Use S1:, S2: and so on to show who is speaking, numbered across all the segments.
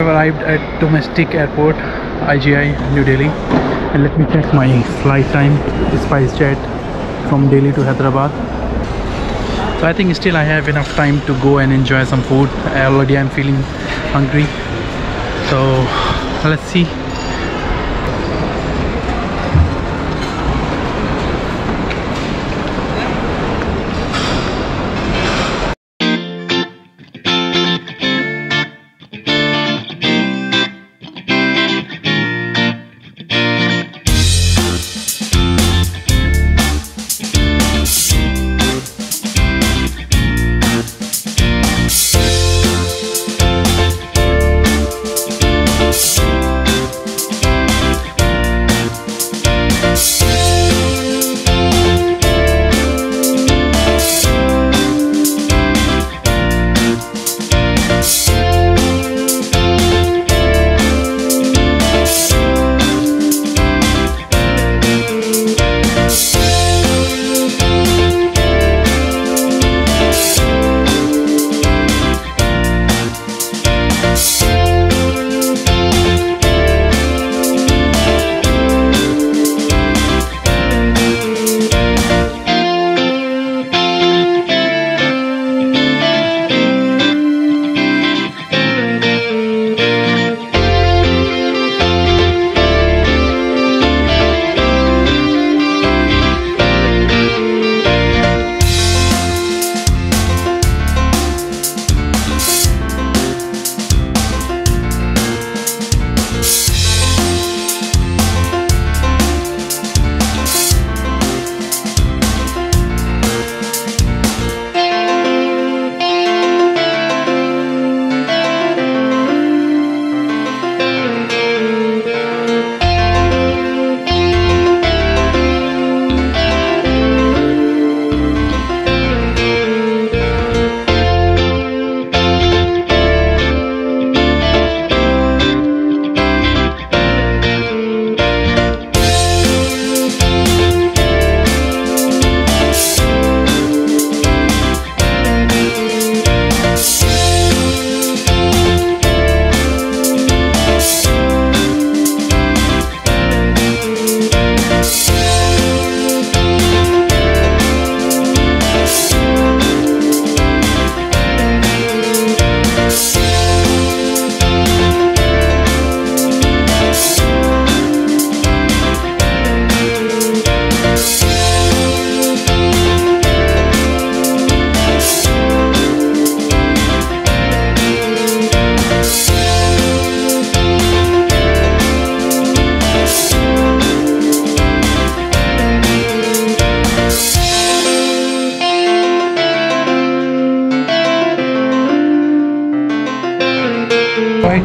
S1: I've arrived at domestic airport IGI New Delhi. And let me check my flight time SpiceJet from Delhi to Hyderabad. So I think still I have enough time to go and enjoy some food. Already I'm feeling hungry. So let's see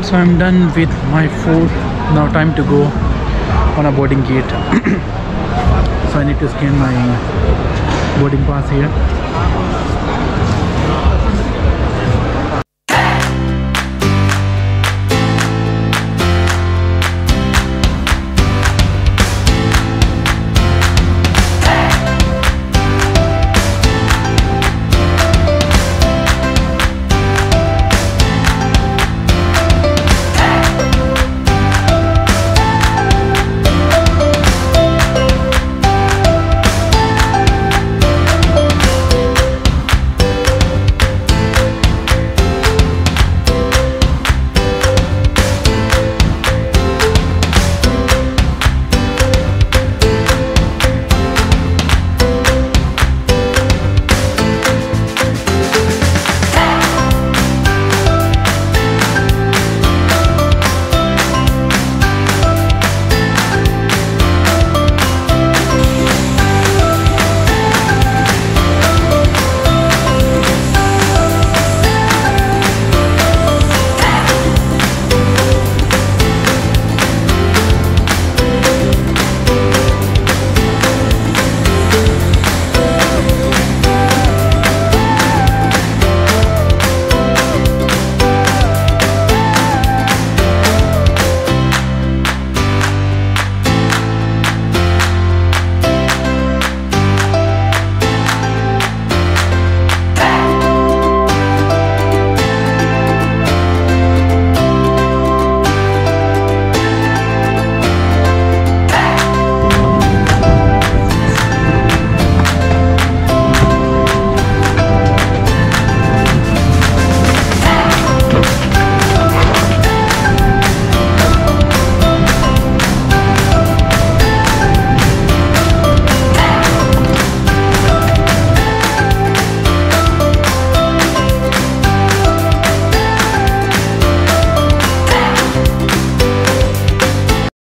S1: so i'm done with my food. Now time to go on a boarding gate. So i need to scan my boarding pass here